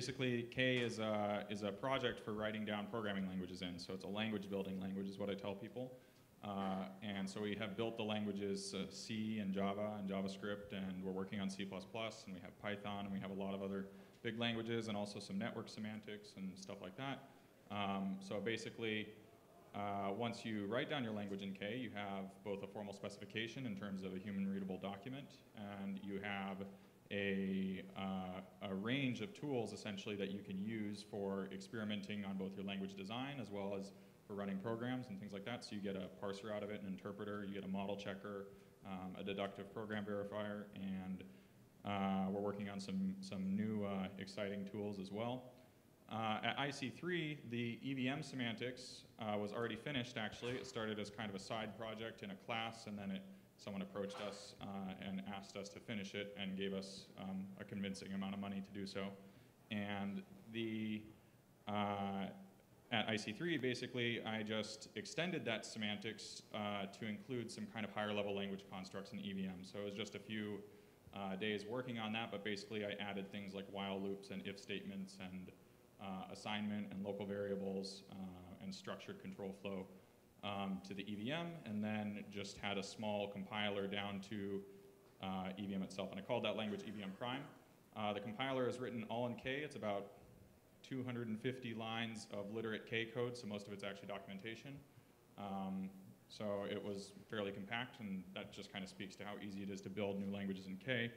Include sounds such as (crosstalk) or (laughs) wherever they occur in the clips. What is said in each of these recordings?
basically, K is a, is a project for writing down programming languages in. So it's a language building language, is what I tell people. Uh, and so we have built the languages uh, C and Java and JavaScript, and we're working on C++, and we have Python, and we have a lot of other big languages, and also some network semantics and stuff like that. Um, so basically, uh, once you write down your language in K, you have both a formal specification in terms of a human readable document, and you have a, uh, a range of tools essentially that you can use for experimenting on both your language design as well as for running programs and things like that. So you get a parser out of it, an interpreter, you get a model checker, um, a deductive program verifier, and uh, we're working on some, some new uh, exciting tools as well. Uh, at IC3, the EVM semantics uh, was already finished actually. It started as kind of a side project in a class and then it, someone approached us uh, and asked us to finish it and gave us um, a convincing amount of money to do so. And the uh, at IC3, basically, I just extended that semantics uh, to include some kind of higher level language constructs in EVM. So it was just a few uh, days working on that, but basically I added things like while loops and if statements and uh, assignment and local variables uh, and structured control flow um, to the EVM, and then just had a small compiler down to uh, EVM itself. And I called that language EVM prime. Uh, the compiler is written all in K. It's about 250 lines of literate K code, so most of it's actually documentation. Um, so it was fairly compact, and that just kind of speaks to how easy it is to build new languages in K.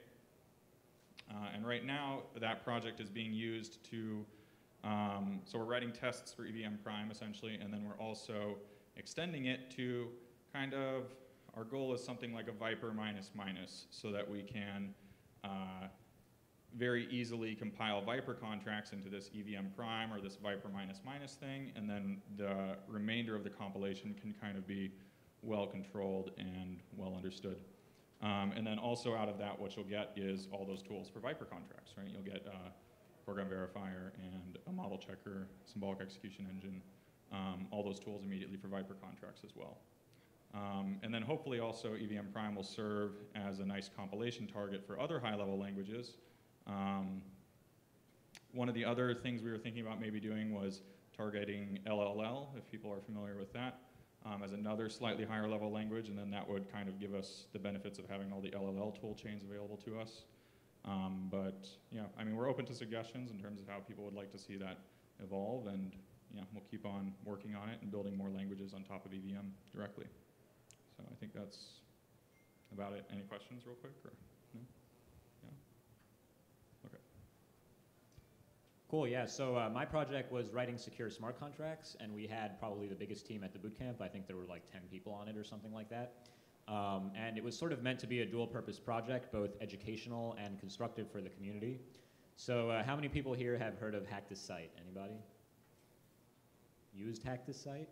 Uh, and right now, that project is being used to, um, so we're writing tests for EVM Prime essentially, and then we're also extending it to kind of, our goal is something like a Viper minus minus, so that we can uh, very easily compile Viper contracts into this EVM prime or this Viper minus minus thing, and then the remainder of the compilation can kind of be well controlled and well understood. Um, and then also out of that, what you'll get is all those tools for Viper contracts, right? You'll get uh, program verifier and a model checker, symbolic execution engine, um, all those tools immediately provide for Viper contracts as well. Um, and then hopefully also EVM Prime will serve as a nice compilation target for other high-level languages um, one of the other things we were thinking about maybe doing was targeting LLL, if people are familiar with that, um, as another slightly higher level language, and then that would kind of give us the benefits of having all the LLL tool chains available to us. Um, but yeah, I mean, we're open to suggestions in terms of how people would like to see that evolve, and yeah, we'll keep on working on it and building more languages on top of EVM directly. So I think that's about it. Any questions, real quick? Or? Cool, yeah. So uh, my project was writing secure smart contracts, and we had probably the biggest team at the bootcamp. I think there were like 10 people on it or something like that. Um, and it was sort of meant to be a dual purpose project, both educational and constructive for the community. So uh, how many people here have heard of Hack This Site? Anybody? Used Hack This Site?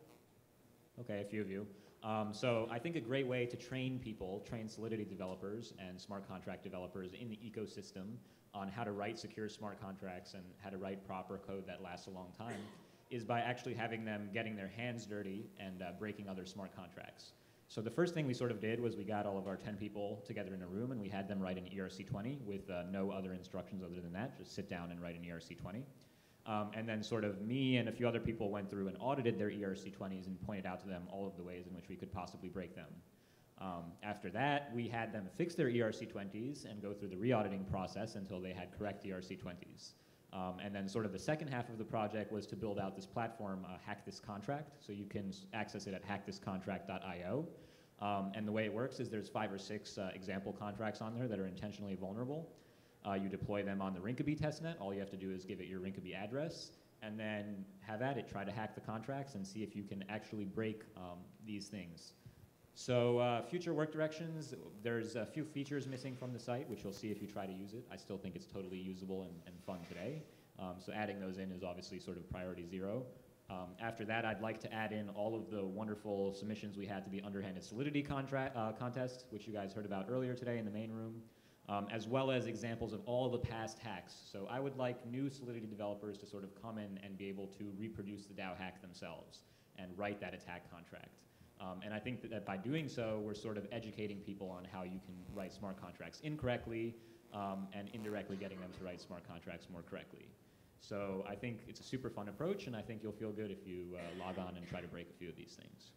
Okay, a few of you. Um, so I think a great way to train people, train Solidity developers and smart contract developers in the ecosystem on how to write secure smart contracts and how to write proper code that lasts a long time is by actually having them getting their hands dirty and uh, breaking other smart contracts. So the first thing we sort of did was we got all of our 10 people together in a room and we had them write an ERC20 with uh, no other instructions other than that, just sit down and write an ERC20. Um, and then sort of me and a few other people went through and audited their ERC20s and pointed out to them all of the ways in which we could possibly break them. Um, after that, we had them fix their ERC20s and go through the re-auditing process until they had correct ERC20s. Um, and then sort of the second half of the project was to build out this platform, uh, Hack This Contract. So you can access it at hackthiscontract.io. Um, and the way it works is there's five or six uh, example contracts on there that are intentionally vulnerable. Uh, you deploy them on the Rinkeby testnet. All you have to do is give it your Rinkeby address and then have at it, try to hack the contracts and see if you can actually break um, these things. So uh, future work directions, there's a few features missing from the site, which you'll see if you try to use it. I still think it's totally usable and, and fun today. Um, so adding those in is obviously sort of priority zero. Um, after that, I'd like to add in all of the wonderful submissions we had to the underhanded solidity contract, uh, contest, which you guys heard about earlier today in the main room, um, as well as examples of all the past hacks. So I would like new solidity developers to sort of come in and be able to reproduce the DAO hack themselves and write that attack contract. Um, and I think that, that, by doing so, we're sort of educating people on how you can write smart contracts incorrectly um, and indirectly getting them to write smart contracts more correctly. So I think it's a super fun approach, and I think you'll feel good if you uh, log on and try to break a few of these things.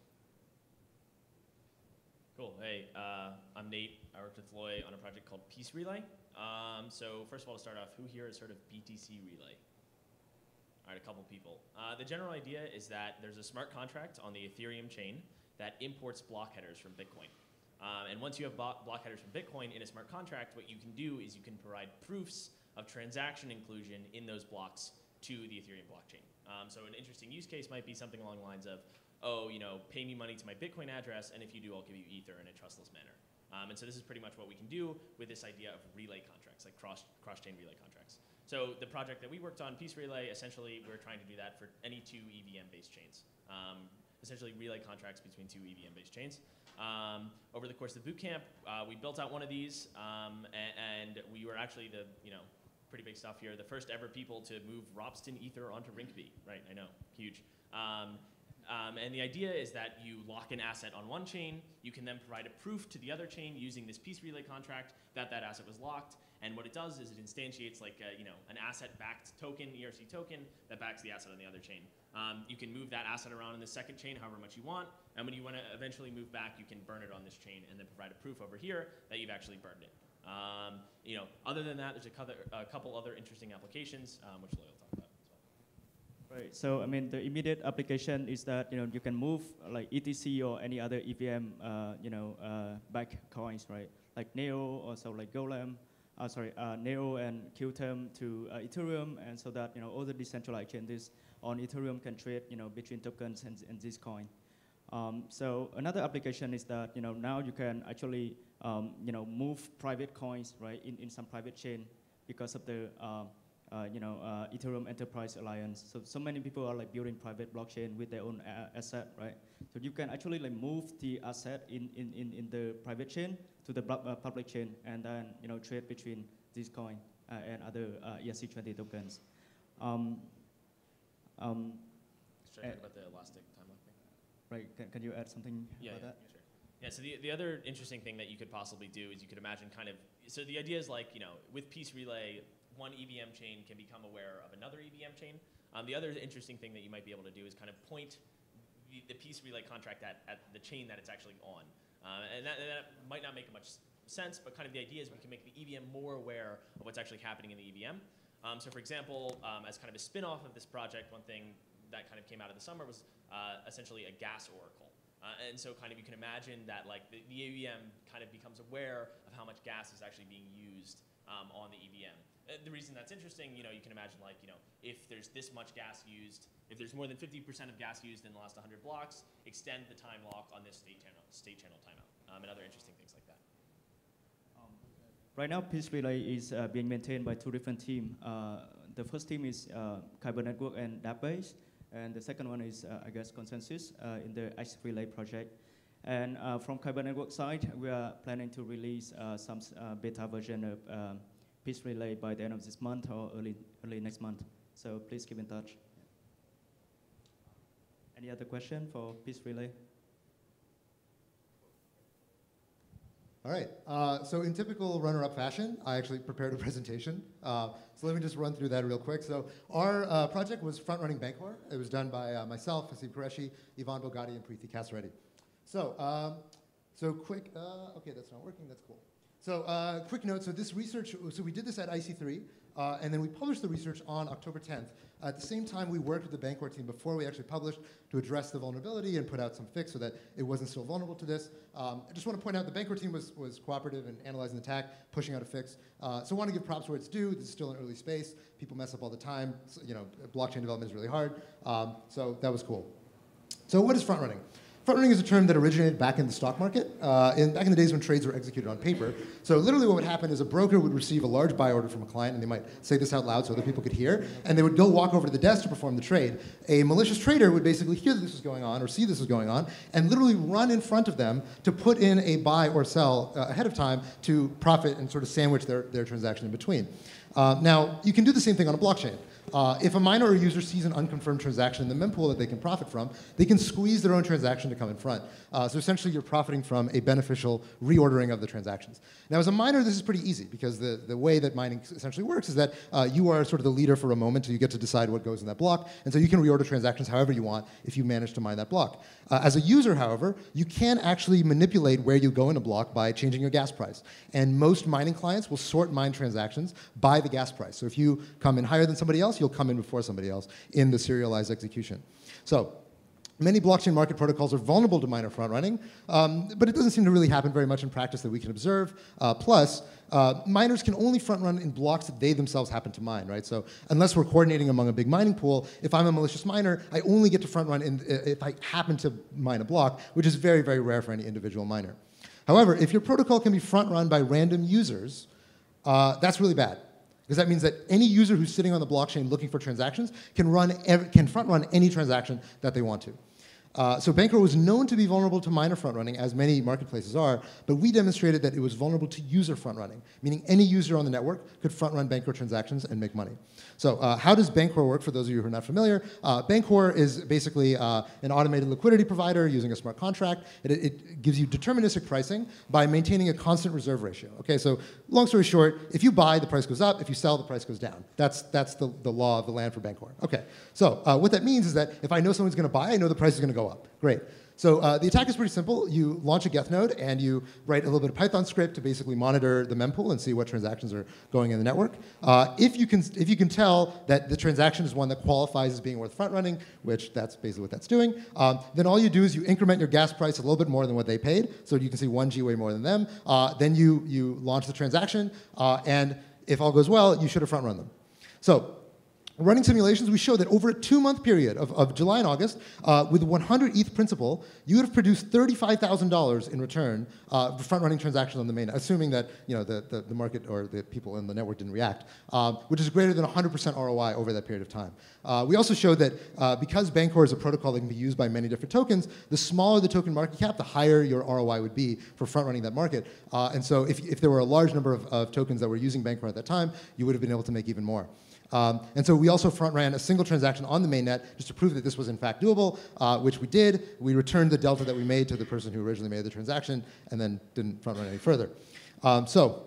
Cool. Hey, uh, I'm Nate. I worked with Loi on a project called Peace Relay. Um, so first of all, to start off, who here has heard of BTC Relay? All right, a couple people. Uh, the general idea is that there's a smart contract on the Ethereum chain that imports block headers from Bitcoin. Um, and once you have block headers from Bitcoin in a smart contract, what you can do is you can provide proofs of transaction inclusion in those blocks to the Ethereum blockchain. Um, so an interesting use case might be something along the lines of, oh, you know, pay me money to my Bitcoin address, and if you do, I'll give you Ether in a trustless manner. Um, and so this is pretty much what we can do with this idea of relay contracts, like cross, cross-chain relay contracts. So the project that we worked on, Peace Relay, essentially we're trying to do that for any two EVM-based chains. Um, essentially relay contracts between two EVM-based chains. Um, over the course of the bootcamp, uh, we built out one of these, um, and, and, we were actually the, you know, pretty big stuff here, the first ever people to move Ropsten Ether onto Rinkeby, right? I know, huge. Um, um, and the idea is that you lock an asset on one chain, you can then provide a proof to the other chain using this Peace Relay contract that that asset was locked. And what it does is it instantiates like a, you know an asset-backed token, ERC token, that backs the asset on the other chain. Um, you can move that asset around in the second chain however much you want, and when you want to eventually move back, you can burn it on this chain and then provide a proof over here that you've actually burned it. Um, you know, other than that, there's a couple, a couple other interesting applications, um, which Loi will talk about. As well. Right. So I mean, the immediate application is that you know you can move like ETC or any other EVM, uh, you know, uh, back coins, right? Like Neo, also like Golem, uh, sorry, uh, Neo and Qtum to uh, Ethereum, and so that you know all the decentralized chains on Ethereum can trade, you know, between tokens and, and this coin. Um, so another application is that you know now you can actually um, you know move private coins right in, in some private chain because of the uh, uh, you know, uh, Ethereum Enterprise Alliance. So, so many people are like building private blockchain with their own uh, asset, right? So you can actually like move the asset in, in, in, in the private chain to the uh, public chain and then, you know, trade between this coin uh, and other ERC20 tokens. Um, um, Should I talk about the elastic time lock thing? Right, can, can you add something yeah, about yeah, that? Yeah, sure. Yeah, so the, the other interesting thing that you could possibly do is you could imagine kind of, so the idea is like, you know, with Peace Relay, one EVM chain can become aware of another EVM chain. Um, the other interesting thing that you might be able to do is kind of point the, the peace relay contract at, at the chain that it's actually on. Uh, and, that, and, that, might not make much sense, but kind of the idea is we can make the EVM more aware of what's actually happening in the EVM. Um, so for example, um, as kind of a spin-off of this project, one thing that kind of came out of the summer was uh, essentially a gas oracle. Uh, and so kind of you can imagine that like the, the EVM kind of becomes aware of how much gas is actually being used um, on the EVM. Uh, the reason that's interesting, you know, you can imagine like, you know, if there's this much gas used, if there's more than 50% of gas used in the last 100 blocks, extend the time lock on this state channel, state channel timeout, um, and other interesting things like that. Um, right now, Peace Relay is uh, being maintained by two different teams. Uh, the first team is uh, Kyber Network and Database, and the second one is, uh, I guess, ConsenSys uh, in the Ice Relay project. And uh, from Kyber Network side, we are planning to release some beta version of um, Peace Relay by the end of this month or early, early next month. So please keep in touch. Any other question for Peace Relay? All right. Uh, so in typical runner-up fashion, I actually prepared a (laughs) presentation. Uh, so let me just run through that real quick. So our uh, project was front-running Bancor. It was done by uh, myself, Haseeb Qureshi, Ivan Bogatyy, and Preethi Kasireddy. So, um, so quick. Uh, okay, that's not working. That's cool. So uh, quick note, so this research, so we did this at IC3, uh, and then we published the research on October 10th. At the same time, we worked with the Bancor team before we actually published to address the vulnerability and put out some fix so that it wasn't still vulnerable to this. Um, I just want to point out the Bancor team was, was cooperative in analyzing the attack, pushing out a fix. Uh, so I want to give props where it's due. This is still an early space. People mess up all the time. So, you know, blockchain development is really hard. Um, so that was cool. So what is front running? Front running is a term that originated back in the stock market, uh, in, back in the days when trades were executed on paper. So literally what would happen is a broker would receive a large buy order from a client, and they might say this out loud so other people could hear, and they would go walk over to the desk to perform the trade. A malicious trader would basically hear that this was going on or see this was going on, and literally run in front of them to put in a buy or sell uh, ahead of time to profit and sort of sandwich their, their transaction in between. Uh, now, you can do the same thing on a blockchain. Uh, if a miner or user sees an unconfirmed transaction in the mempool that they can profit from, they can squeeze their own transaction to come in front. Uh, so essentially, you're profiting from a beneficial reordering of the transactions. Now, as a miner, this is pretty easy because the, the way that mining essentially works is that uh, you are sort of the leader for a moment, so you get to decide what goes in that block, and so you can reorder transactions however you want if you manage to mine that block. Uh, as a user, however, you can actually manipulate where you go in a block by changing your gas price. And most mining clients will sort mine transactions by the gas price. So if you come in higher than somebody else, you'll come in before somebody else in the serialized execution. So Many blockchain market protocols are vulnerable to miner front running, um, but it doesn't seem to really happen very much in practice that we can observe. Uh, plus, uh, miners can only front run in blocks that they themselves happen to mine, right? So unless we're coordinating among a big mining pool, if I'm a malicious miner, I only get to front run in, if I happen to mine a block, which is very, very rare for any individual miner. However, if your protocol can be front run by random users, uh, that's really bad. Because that means that any user who's sitting on the blockchain looking for transactions can, run can front run any transaction that they want to. Uh, so Bancor was known to be vulnerable to miner front running, as many marketplaces are, but we demonstrated that it was vulnerable to user front running, meaning any user on the network could front run Bancor transactions and make money. So uh, how does Bancor work for those of you who are not familiar? Uh, Bancor is basically uh, an automated liquidity provider using a smart contract. It, it, gives you deterministic pricing by maintaining a constant reserve ratio. Okay, so long story short, if you buy, the price goes up. If you sell, the price goes down. That's, that's the, the law of the land for Bancor. Okay, so uh, what that means is that if I know someone's going to buy, I know the price is going to go up. Great. So uh, the attack is pretty simple. You launch a geth node and you write a little bit of Python script to basically monitor the mempool and see what transactions are going in the network. Uh, if, you can, if you can tell that the transaction is one that qualifies as being worth front running, which that's basically what that's doing, um, then all you do is you increment your gas price a little bit more than what they paid. So you can see one gwei more than them. Uh, then you, you launch the transaction uh, and if all goes well, you should have front run them. So running simulations, we show that over a two-month period of, of July and August, uh, with 100 ETH principal, you would have produced $35,000 in return uh, for front-running transactions on the main, assuming that you know, the, the, the, market or the people in the network didn't react, um, which is greater than 100% ROI over that period of time. Uh, we also showed that uh, because Bancor is a protocol that can be used by many different tokens, the smaller the token market cap, the higher your ROI would be for front-running that market. Uh, and so if, if there were a large number of, of tokens that were using Bancor at that time, you would have been able to make even more. Um, and so we also front ran a single transaction on the mainnet just to prove that this was in fact doable, uh, which we did. We returned the delta that we made to the person who originally made the transaction and then didn't front run any further. Um, so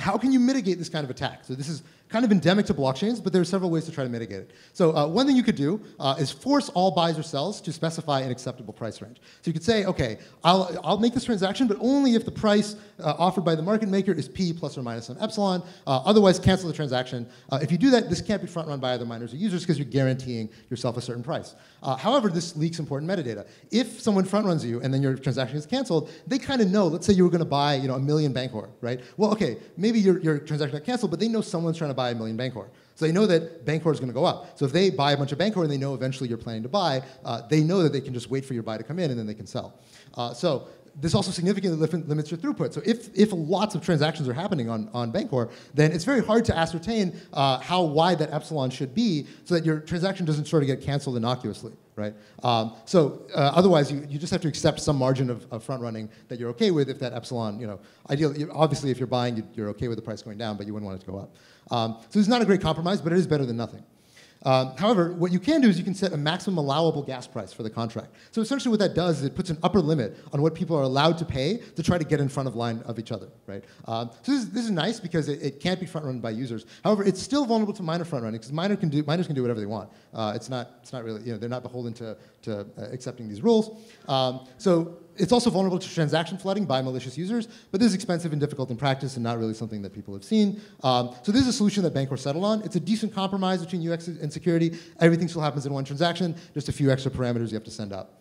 how can you mitigate this kind of attack? So this is kind of endemic to blockchains, but there are several ways to try to mitigate it. So uh, one thing you could do uh, is force all buys or sells to specify an acceptable price range. So you could say, okay, I'll, I'll make this transaction, but only if the price uh, offered by the market maker is P plus or minus some epsilon. Uh, otherwise, cancel the transaction. Uh, if you do that, this can't be front run by other miners or users because you're guaranteeing yourself a certain price. Uh, however, this leaks important metadata. If someone front runs you and then your transaction is canceled, they kind of know, let's say you were going to buy you know, a million Bancor, right? Well, okay, maybe your, your transaction got canceled, but they know someone's trying to buy a million Bancor. So they know that Bancor is going to go up. So if they buy a bunch of Bancor and they know eventually you're planning to buy, uh, they know that they can just wait for your buy to come in and then they can sell. Uh, so this also significantly limits your throughput. So if, if lots of transactions are happening on, on Bancor, then it's very hard to ascertain uh, how wide that epsilon should be so that your transaction doesn't sort of get canceled innocuously, right? Um, so uh, otherwise, you, you just have to accept some margin of, of, front running that you're okay with if that epsilon, you know, ideally, obviously if you're buying, you, are okay with the price going down, but you wouldn't want it to go up. Um, so it's not a great compromise, but it is better than nothing. Um, however, what you can do is you can set a maximum allowable gas price for the contract. So essentially what that does is it puts an upper limit on what people are allowed to pay to try to get in front of line of each other, right? Um, so this is, this is nice because it, it can't be front run by users. However, it's still vulnerable to miner front running because miner can do, miners can do whatever they want. Uh, it's, not, it's not really, you know, they're not beholden to, to uh, accepting these rules. Um, so it's also vulnerable to transaction flooding by malicious users, but this is expensive and difficult in practice and not really something that people have seen. Um, so this is a solution that Bancor settled on. It's a decent compromise between UX and security. Everything still happens in one transaction, just a few extra parameters you have to send up.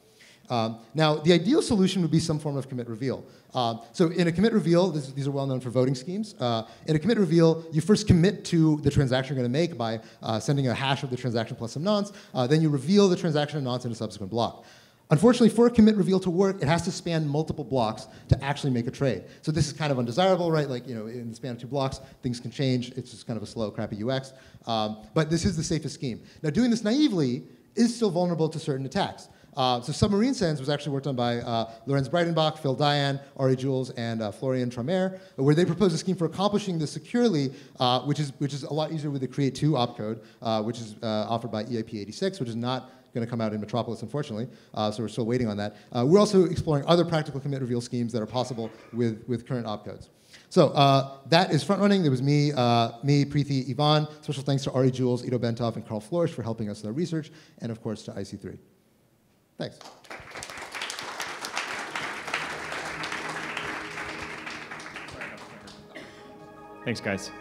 Um, now, the ideal solution would be some form of commit reveal. Um, so in a commit reveal, this, these are well known for voting schemes. Uh, in a commit reveal, you first commit to the transaction you're going to make by uh, sending a hash of the transaction plus some nonce. Uh, then you reveal the transaction and nonce in a subsequent block. Unfortunately, for a commit reveal to work, it has to span multiple blocks to actually make a trade. So this is kind of undesirable, right? Like, you know, in the span of two blocks, things can change. It's just kind of a slow, crappy UX. Um, but this is the safest scheme. Now, doing this naively is still vulnerable to certain attacks. Uh, so Submarine Sends was actually worked on by uh, Lorenz Breidenbach, Phil Daian, Ari Juels, and uh, Florian Tramer, where they proposed a scheme for accomplishing this securely, uh, which, is, which is a lot easier with the Create 2 opcode, uh, which is uh, offered by EIP 86, which is not going to come out in Metropolis, unfortunately. Uh, so we're still waiting on that. Uh, we're also exploring other practical commit reveal schemes that are possible with, with current opcodes. So uh, that is front running. There was me, uh, me, Preethi, Ivan. Special thanks to Ari Juels, Iddo Bentov, and Karl Floersch for helping us with our research, and of course to IC3. Thanks. Thanks, guys.